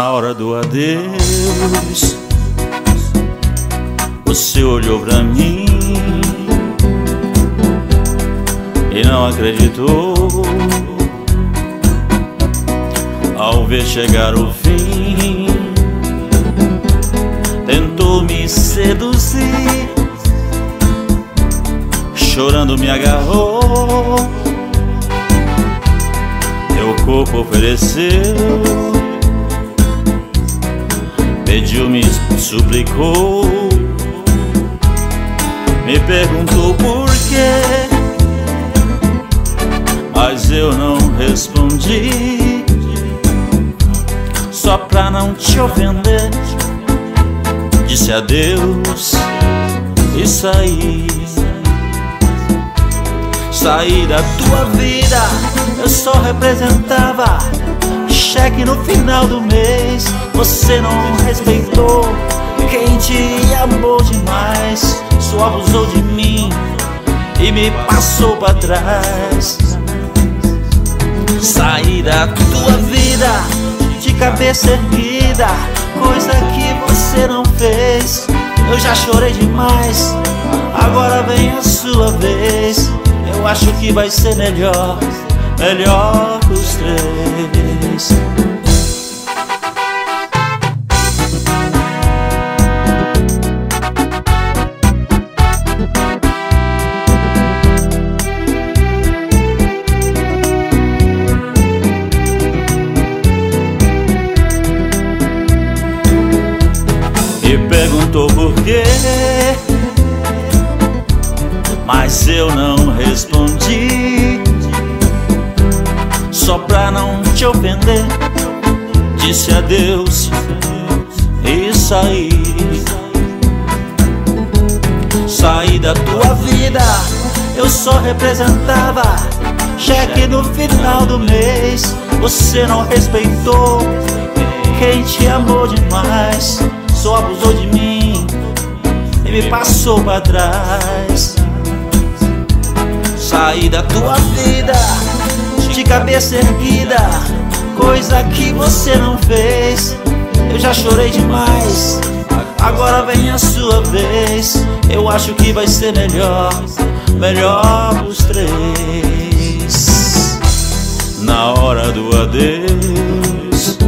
hora do adeus, você olhou pra mim e não acreditou. Ao ver chegar o fim, tentou me seduzir, chorando me agarrou. Meu corpo ofereceu suplicou, me perguntou por quê, mas eu não respondi, só pra não te ofender. Disse adeus e saí. Saí da tua vida, eu só representava cheque no final do mês. Você não respeitou quem te amou demais. Só abusou de mim e me passou para trás. Saí da tua vida de cabeça erguida, coisa que você não fez. Eu já chorei demais, agora vem a sua vez. Eu acho que vai ser melhor, melhor os três. Perguntou por quê, mas eu não respondi. Só pra não te ofender, disse adeus e saí. Saí da tua vida, eu só representava cheque no final do mês. Você não respeitou quem te amou demais só abusou de mim me passou pra trás. Saí da tua vida de cabeça erguida, coisa que você não fez. Eu já chorei demais, agora vem a sua vez. Eu acho que vai ser melhor, melhor pros três. Na hora do adeus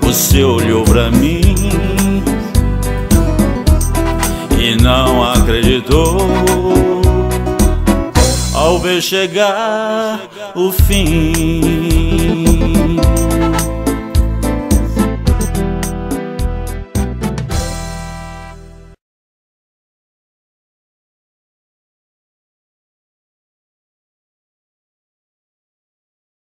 você olhou pra mim acreditou ao ver chegar o fim.